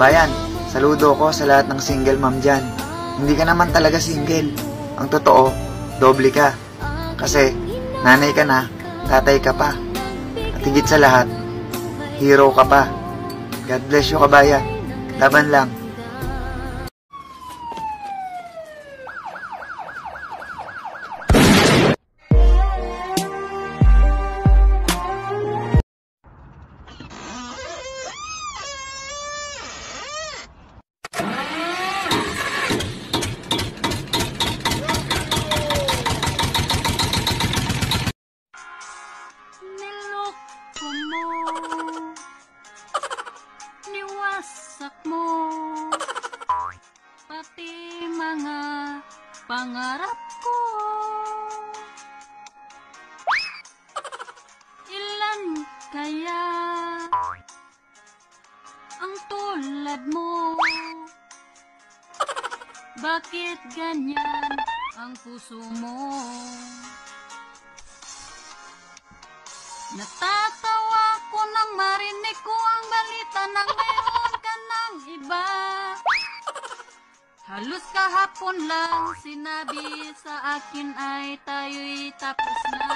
Kabayan, saludo ko sa lahat ng single mom dyan. Hindi ka naman talaga single. Ang totoo, doble ka. Kasi, nanay ka na, tatay ka pa. At higit sa lahat, hero ka pa. God bless you, kabayan. Laban lang. Marinig ko ang balita na mayroon ka ng iba. Halos kahapon lang sinabi sa akin ay tayo'y tapos na.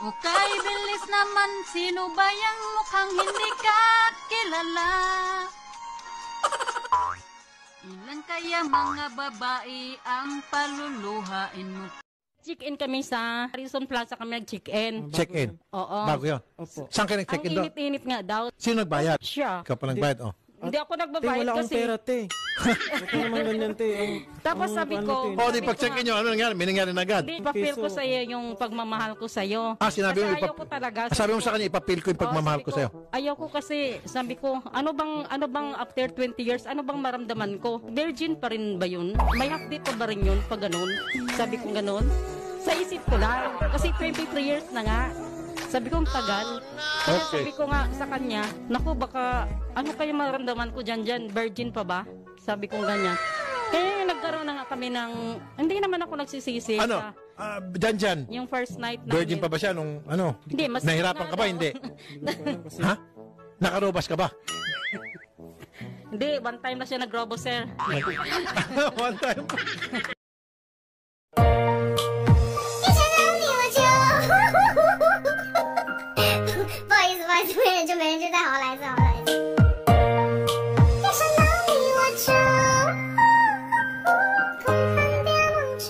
Okay, bilis naman, sino ba yung mukhang hindi ka kilala? Ilan kaya mga babae ang paluluhain mo? Check-in kami sa Harrison Plaza kami nag-check-in. Check-in. Oo. Bago yun. Opo. Saan ka Ang nag-check-in doon? init-init nga daw. Sino nagbayad? Siya. Ikaw pa nagbayad, oh. Hindi ako Te, nagbabayad wala akong kasi. pera, te. Ka naman ganyan, te. Ang, Tapos ang sabi ano, ko, te. Oh, di pag-check-in nyo, ano nangyari? May nangyari na agad. Hindi, papil ko Piso. sa iyo yung pagmamahal ko sa iyo. Ah, sinabi mo, Kasi ayaw ipap- ko talaga. Sabi mo sa kanya, ipapil ko yung Oo, pagmamahal ko sa'yo. Ayaw ko kasi, sabi ko, ano bang, ano bang after 20 years, ano bang maramdaman ko? Virgin pa rin ba yun? May update pa ba rin yun pag ganun? Sabi ko ganun. Sa isip ko lang. Kasi 23 years na nga. Sabi ko, ang tagal. Kaya Okay. sabi ko nga sa kanya, naku baka, ano kaya maramdaman ko dyan dyan? Virgin pa ba? Sabi ko ganyan. Kaya nagkaroon na nga kami ng, hindi naman ako nagsisisi Ano? sa Ah, dyan, dyan. yung first night namin. Virgin pa ba siya nung, ano? Hindi, mas Nahirapan ka ba? Hindi. Ha? Nakarobas ka ba? Hindi, one time na siya nag-robo, sir. One time. 一好意思，不好意思，没人就没人就再好来一次，好来一次。一想到你我就，空泛的梦中，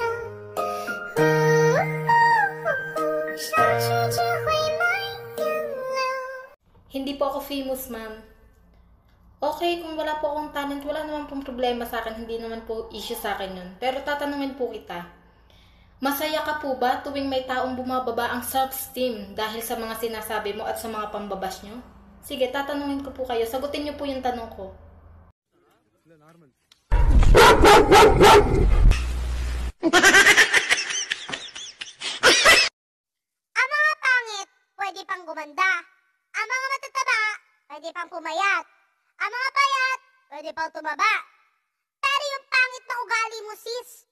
失去只会埋眼泪。 Hindi po ako famous, ma'am. Okay, kung wala po akong talent, wala naman pong problema sa akin. Hindi naman po issue sa akin yun. Pero tatanungin po kita. Masaya ka po ba tuwing may taong bumababa ang self-esteem dahil sa mga sinasabi mo at sa mga pambabas nyo? Sige, tatanungin ko po kayo. Sagutin nyo po yung tanong ko. Ang mga pangit, pwede pang gumanda. Ang mga matataba, pwede pang pumayat. Ang mga payat, pwede pang tumaba. Pero yung pangit na ugali mo, sis,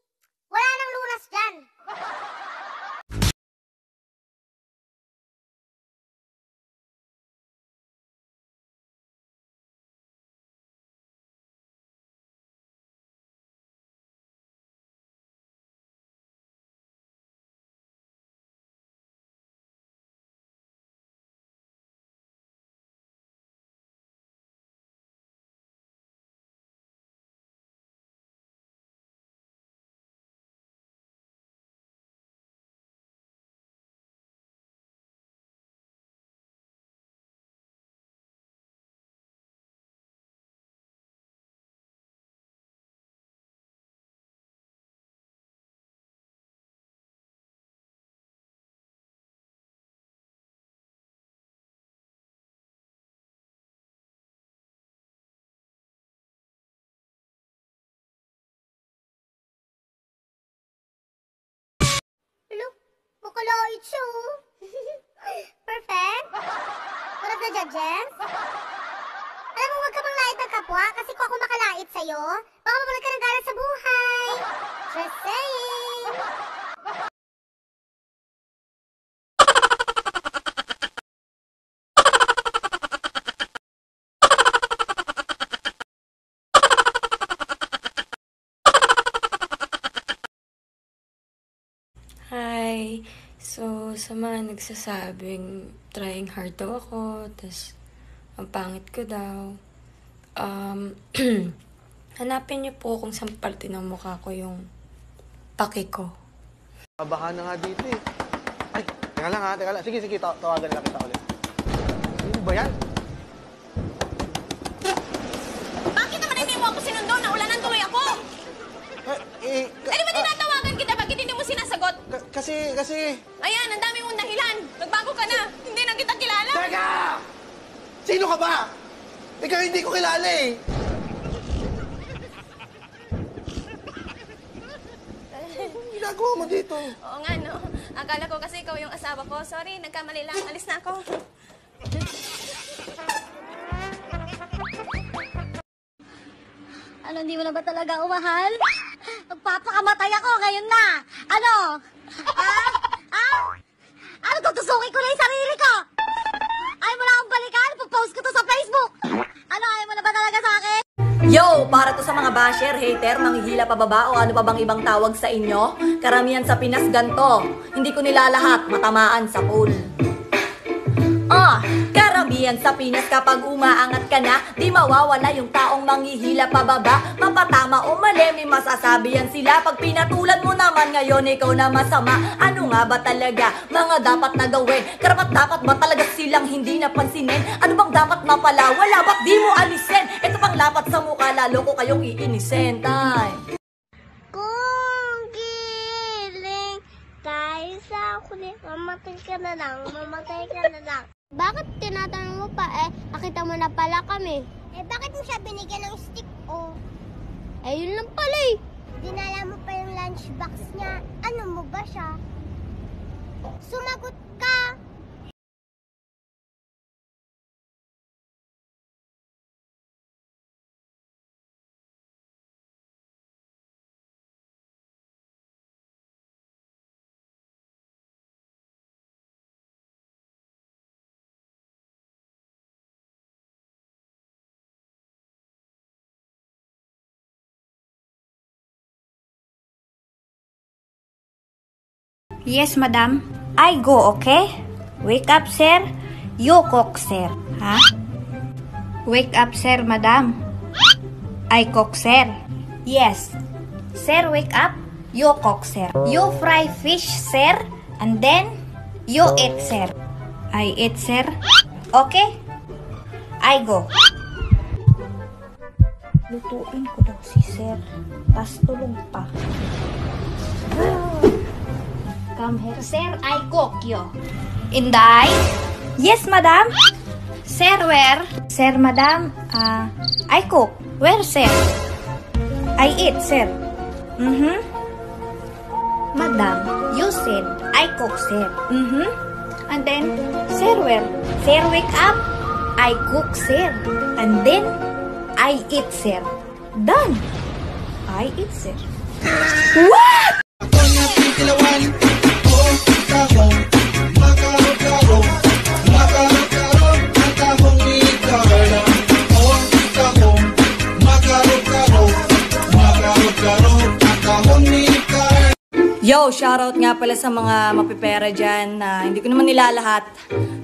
wala nang lunas dyan. Look, makalait siya, oh. Perfect. Of the judges? Alam mo, huwag ka mang lait ng kapwa kasi kung ako makalait sa'yo, baka mabulag ka ng galang sa buhay. Just saying. Sa mga nagsasabing trying hard daw ako, tas ang pangit ko daw. Um, hanapin niyo po kung saan parte ng mukha ko yung paki ko. Baka na nga dito eh. Ay, teka lang ha, teka lang. Sige, sige, taw- tawagan na lang kita ulit. Ano ba yan? Bakit naman hindi mo ako sinundo? Naulanan tuloy ako! Eh, eh, ka- Ano ba tinatawagan kita? Bakit hindi mo sinasagot? ka- kasi, kasi... Ayan, ang dami mong dahilan. Nagbago ka na. Hindi na kita kilala. Teka! Sino ka ba? Ikaw hindi ko kilala eh. Anong ginagawa mo dito? Oo nga, no. Akala ko kasi ikaw yung asawa ko. Sorry, nagkamali lang. Alis na ako. Ano, hindi mo na ba talaga umahal? Magpapakamatay ako ngayon na. Ano? Ha? Ha? Ano, tutusukin ko na yung sarili ko? Ayaw mo na akong balikan? Popost ko to sa Facebook. Ano, ayaw mo na ba talaga sa akin? Yo! Para to sa mga basher, hater, manghihila pababa o ano pa bang ibang tawag sa inyo? Karamihan sa Pinas ganto. Hindi ko nilalahat, matamaan sa pool. Ah, karamihan sa Pinas kapag umaangat ka na, di mawawala yung taong manghihila pababa. Mapatama o mali, may masasabi yan sila. Pag pinatulan mo naman ngayon, ikaw na masama. Ano nga ba talaga mga dapat na gawin? Karapat dapat ba talaga silang hindi napansinin? Ano bang dapat mapala? Wala ba't di mo alisin? Ito pang lapat sa mukha, lalo ko kayong. Kung giling tayo sa kulit, mamatay ka na lang, mamatay ka na lang. Bakit tinatanong mo pa eh, nakita mo na pala kami? Eh, bakit mo siya binigyan ng stick o? Eh, yun lang pala eh. Dinala mo pa yung lunchbox niya. Ano mo ba siya? Sumagot ka! Yes, madam. I go, okay? Wake up, sir. You cook, sir. Ha? Wake up, sir, madam. I cook, sir. Yes. Sir, wake up. You cook, sir. You fry fish, sir. And then, you eat, sir. I eat, sir. Okay? I go. Lutuin ko daw si sir. Tas tulog pa. Come here, sir. I cook you. Inday? Yes, madam. Sir, where? Sir, madam. Ah, I cook. Where, sir? I eat, sir. Mm-hmm. Madam, you said I cook, sir. Mm-hmm. And then, sir, where? Sir, wake up. I cook, sir. And then, I eat, sir. Done. I eat, sir. shoutout nga pala sa mga mapipera dyan na hindi ko naman nilalahat.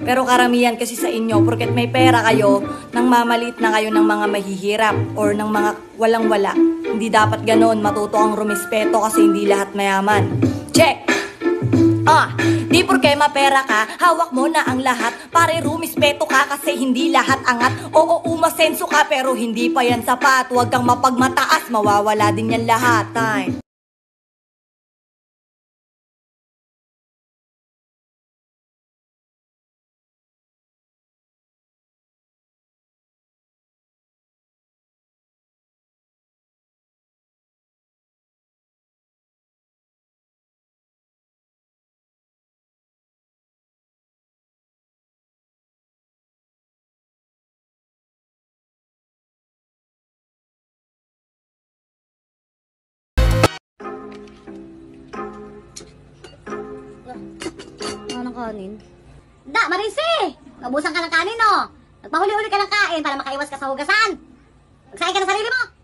Pero karamihan kasi sa inyo, porket may pera kayo, nang mamalit na kayo ng mga mahihirap or ng mga walang-wala. Hindi dapat ganon, matuto ang rumispeto kasi hindi lahat mayaman. Check! Ah, di porke mapera ka, hawak mo na ang lahat. Pare rumispeto ka kasi hindi lahat angat. Oo, umasenso ka pero hindi pa yan sapat. Huwag kang mapagmataas, mawawala din yan lahat. Tay. Kanin? Da, Marisi! Naubusan ka ng kanin, no? Nagpahuli-huli ka ng kain para makaiwas ka sa hugasan. Magsahin ka ng sarili mo!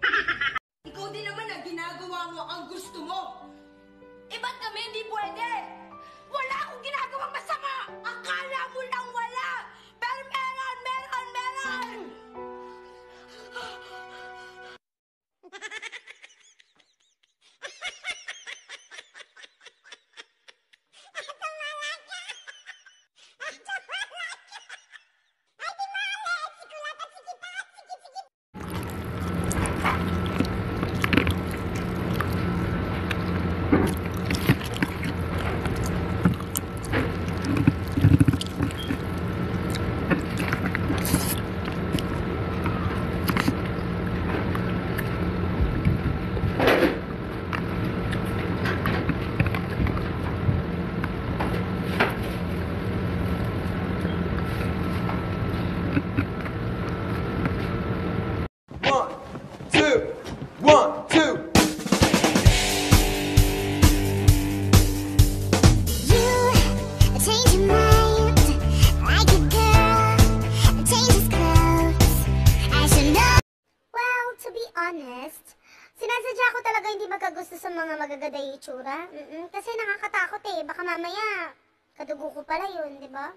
Itsura. Mm-mm, kasi nakakatakot eh. Baka mamaya, kadugo ko pala yun, di ba?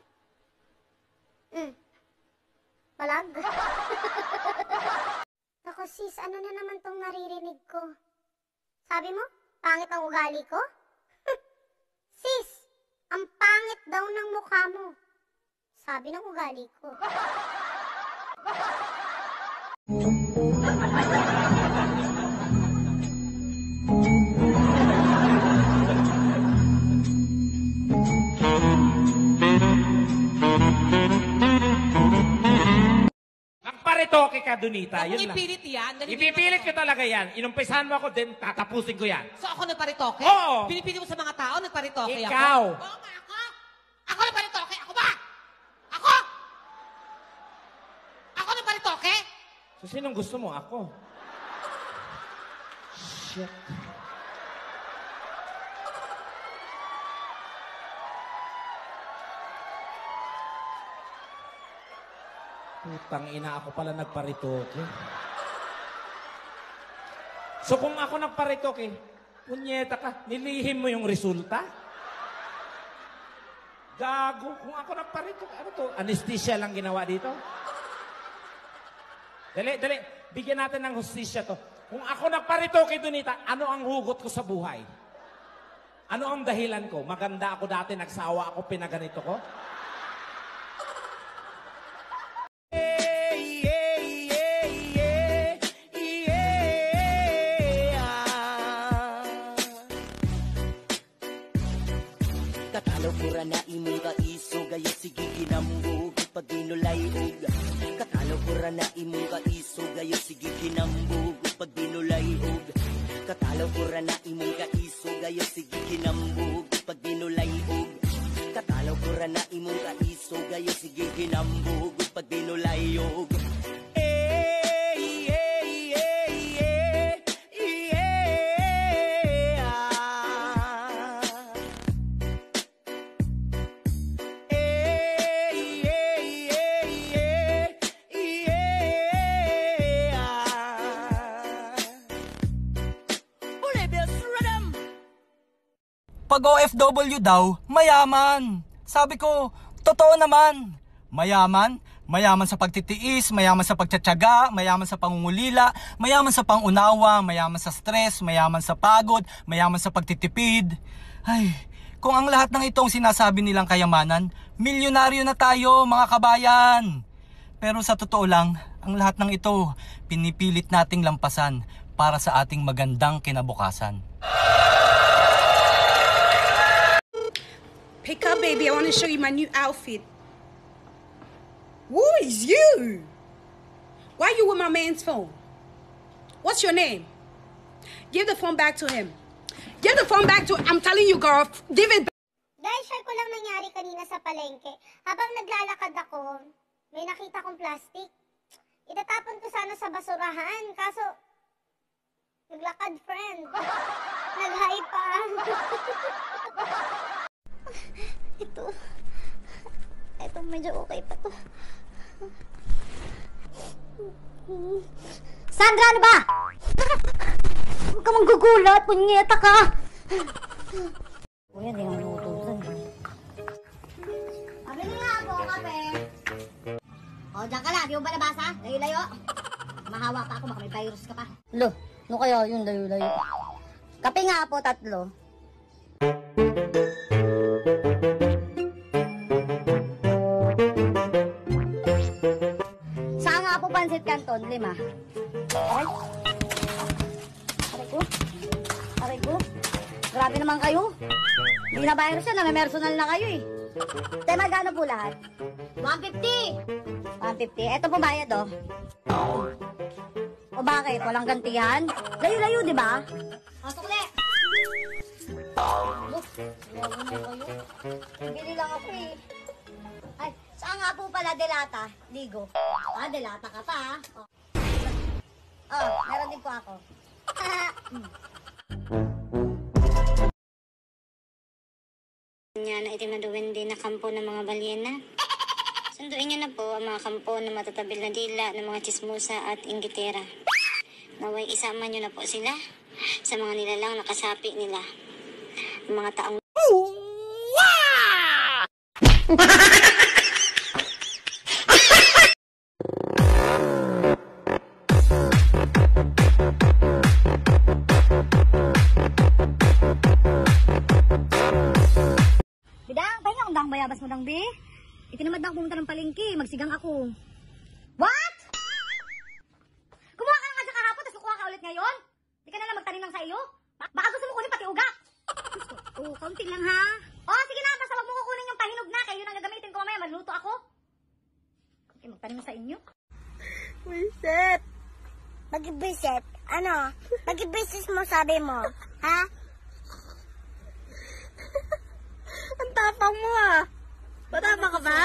Mm. Palag? Ako sis, ano na naman tong naririnig ko? Sabi mo, pangit ang ugali ko? sis, ang pangit daw ng mukha mo. Sabi ng ugali ko. Magparitoke ka. Huwag Yun lang. ipilit yan. Ganun Ipipilit ko talaga yan. Inumpisahan mo ako, then tatapusin ko yan. So ako nagparitoke? Oo. Pinipili mo sa mga tao, nagparitoke ako? Ikaw. Oo nga ako. Ako nagparitoke? Ako ba? Ako? Ako nagparitoke? So, sinong gusto mo? Ako. Shit. Putang ina ako pala nagparitoke. So kung ako nagparitoke, punyeta ka, nilihim mo yung resulta? Gago. Kung ako nagparitoke, ano to? Anesthesia lang ginawa dito? Dali, dali. Bigyan natin ng hustisya to. Kung ako nagparitoke, Donita, ano ang hugot ko sa buhay? Ano ang dahilan ko? Maganda ako dati, nagsawa ako, pinaganito ko? Pag OFW daw, mayaman. Sabi ko, totoo naman. Mayaman, mayaman sa pagtitiis, mayaman sa pagtsatsaga, mayaman sa pangungulila, mayaman sa pangunawa, mayaman sa stress, mayaman sa pagod, mayaman sa pagtitipid. Ay, kung ang lahat ng itong sinasabi nilang kayamanan, milyonaryo na tayo mga kabayan. Pero sa totoo lang, ang lahat ng ito, pinipilit nating lampasan para sa ating magandang kinabukasan. Baby. I want to show you my new outfit. Who is you? Why are you with my man's phone? What's your name? Give the phone back to him. Give the phone back to I'm telling you, girl. Give it back. Dahil share ko lang nangyari kanina sa palengke. Habang naglalakad ako, may nakita kong plastic. Itatapon ko sana sa basurahan, kaso naglakad friend. Nag-hi pa. Ito. Ito medyo okay pa to. Sandra, ano ba? Huwag ka manggugulat, punyeta ka! Kuya, di naman lutusan. Pabili nga ako, kape. O, dyan ka lang, di mo ba nabasa? Layo-layo. Mahawa pa ako, baka may virus ka pa. Lo, no kaya yun, layo-layo. Kape nga po, tatlo. Saan Lima. Aray. Aray ko. Aray ko. Grabe naman kayo. Hindi na virus yan, may personal na kayo eh. Te, magkano po lahat? 150. 150. Ito po bayad oh. O bakit? Walang gantihan? Layo-layo, di ba? Pasok na kayo. Bili lang ako eh. Ay, sa nga po pala, Delata. Ligo. Ah, Delata ka pa? Oh. oh, po ako. Niya na itim na duwende na kampo ng mga balyena. Sunduin niyo na po ang mga kampo na matatabil na dila ng mga chismosa at inggitera. Naway isama niyo na po sila sa mga nilalang nakasapi nila. Ang mga taong... Bidang, palengke. Magsigang ako. What? Kumuha ka na nga sa kahapon, tapos kukuha ka ulit ngayon? Di ka na lang magtanim ng sa iyo? Ba- baka gusto mo kunin pati ugat. Oo, oh, kaunti lang ha. Oh, sige na, basta wag mo kukunin yung pahinog na. Kayo nang gagamitin ko mamaya, magluto ako. Okay, magtanim sa inyo. Wiset. Mag-visit? Ano? Mag-visit mo sabi mo? Ha? Ang tapang mo ah. Matapang ka ba?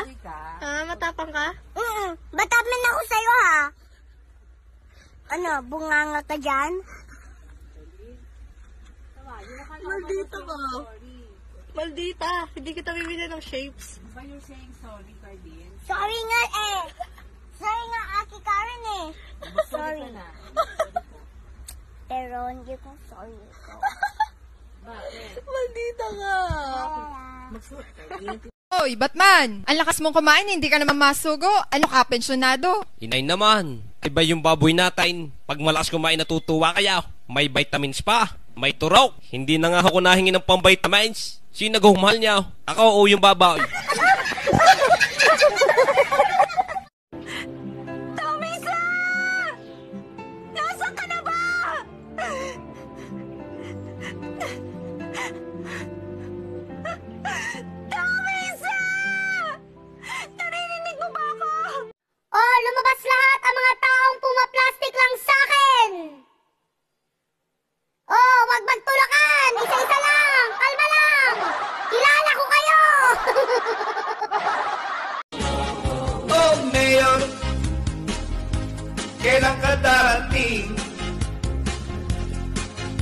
Ah, matapang ka? Oo. Matapang ako sa'yo ha. Ano, bunganga ka dyan? Maldita ka. Maldita. Hindi kita bibili ng shapes. But you're saying sorry, Cardin. Sorry nga eh. Sorry nga, Aki Karen eh. Sorry. Pero hindi ko sorry ko. Bakit? Maldita ka. Magsuot, Cardin. Hoy, Batman! Ang lakas mong kumain, hindi ka naman masugo. Ano ka, pensyonado? Inay naman. Iba yung baboy natin. Pag malakas kumain natutuwa kaya. May vitamins pa. May turok. Hindi na nga ako nahingi ng pang vitamins. Sino naghumal niya? Ako o yung babae? Oh, lumabas lahat ang mga taong pumaplastic lang sa akin! Oh, wag magtulakan! Isa-isa lang! Kalma lang! Kilala ko kayo! Oh, Mayor, kailan ka darating?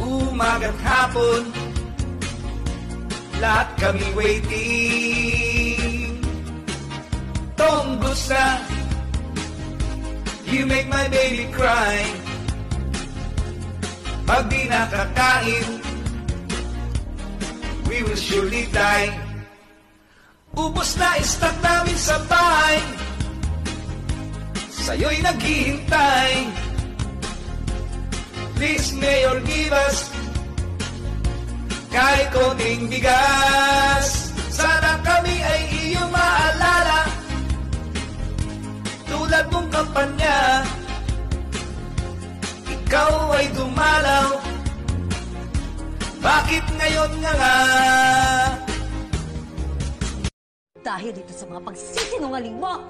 Umaga't hapon, lahat kami waiting. Tonggos na, you make my baby cry. Pag di nakakain, we will surely die. Ubus na stock namin sa bahay Sa'yo'y naghihintay Please, Mayor, give us Kahit konting bigas Sana kami ay iyong maalala Tulad mong kampanya Ikaw ay dumalaw Bakit ngayon nga nga Dahil ito sa mga pagsisinungaling mo.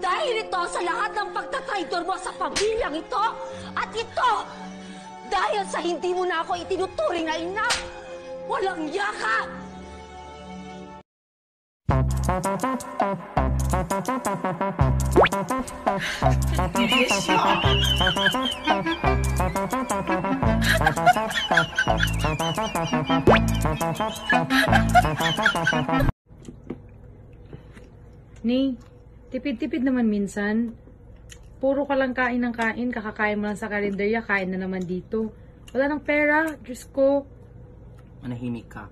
Dahil ito sa lahat ng pagtatraidor mo sa pamilyang ito. At ito, dahil sa hindi mo na ako itinuturing na ina. Walang yaka! Ni, tipid-tipid naman minsan. Puro ka lang kain ng kain, kakakain mo lang sa karinderya, kain na naman dito. Wala ng pera, Diyos ko. manahimik ka.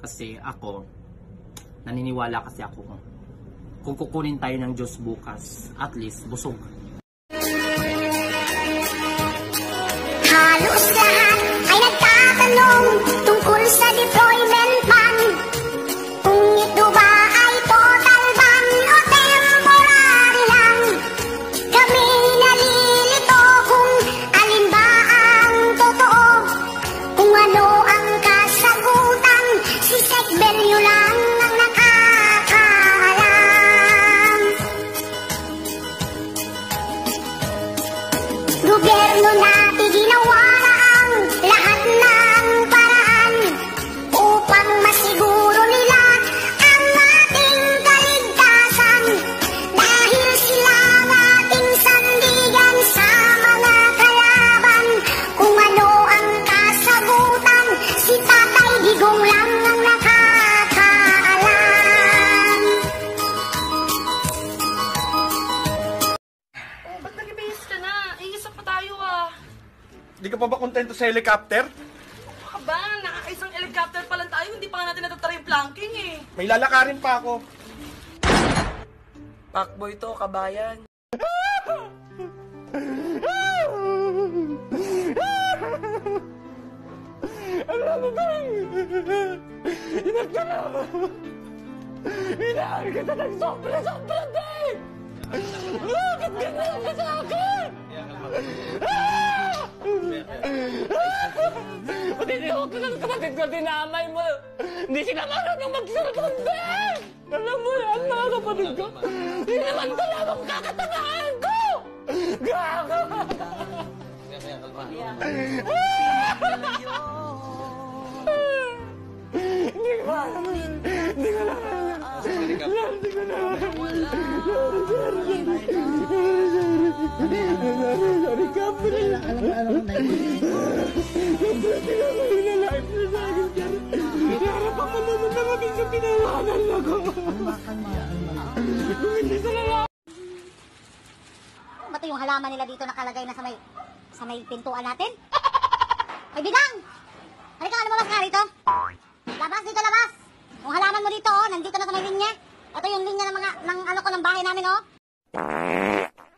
Kasi ako, naniniwala kasi ako. Kung kukunin tayo ng Diyos bukas, at least busog. Halos ba kontento sa helicopter? Aba, nakakaisang helicopter pa lang tayo, hindi pa nga natin natatry yung planking eh. May lalakarin pa ako. Pakboy to, kabayan. Alam mo ba? Inagdala ako. Inaaral kita ng sobra-sobra din! Bakit ganyan ka sa akin? Ah! Di ako kasal kapatid ko, dinamay mo. Hindi sila marunong magsurot ng bed! Alam mo yan, mga kapatid ko. Hindi naman dalawang kakatamaan ko! Gago! Hindi ko alam. Hindi ko alam. Hindi ko alam. Hindi ko alam. Sorry, Capri. Kapre, tinamay na life na sa akin dyan. Harap ako na mabig sa ako. Hindi sa lalaki. Ba't yung halaman nila dito nakalagay na sa may sa may pintuan natin? Kaibigan! Halika, ano lumabas ka rito? Labas dito, labas! Yung halaman mo dito, oh, nandito na sa may linya. Ito yung linya ng mga, ng ano ko, ng bahay namin, oh.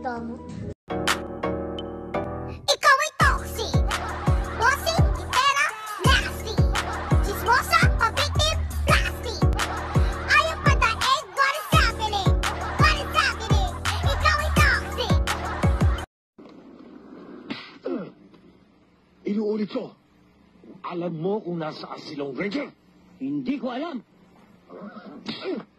Damo. Ikaw ay toxic! Bossing, era, nasty! Chismosa, pabitin, plastic! Ayaw pa daig, what is happening? What is happening? Ikaw ay toxic! Inuulit ko. Alam mo kung nasaan si Lone Ranger? Hindi ko alam.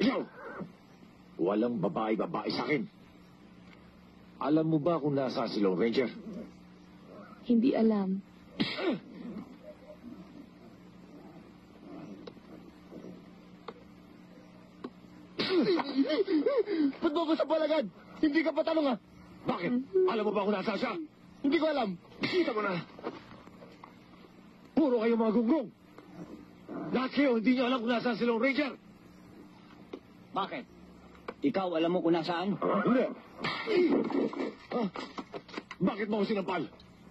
Walang babae-babae sa akin. Alam mo ba kung nasaan si Lone Ranger? Hindi alam. Ba't mo ko sa palagad? Hindi ka patanong ha? Bakit? Alam mo ba kung nasaan siya? Hindi ko alam. Kita mo na. Puro kayo mga gunggong. Lahat kayo, hindi niyo alam kung nasaan si Lone Ranger. Bakit? Ikaw alam mo kung nasaan? Hindi. Ah, bakit mo ako sinampal?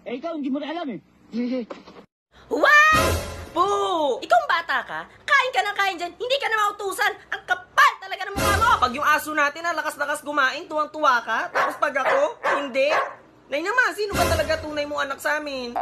Eh, ikaw hindi mo na alam eh. Wow! Po! Ikaw ang bata ka? Kain ka ng kain dyan, hindi ka na mautusan. Ang kapal talaga ng mukha mo! Pag yung aso natin na lakas-lakas kumain, tuwang-tuwa ka. Tapos pag ako, hindi. Nay naman, sino ba talaga tunay mo anak sa amin?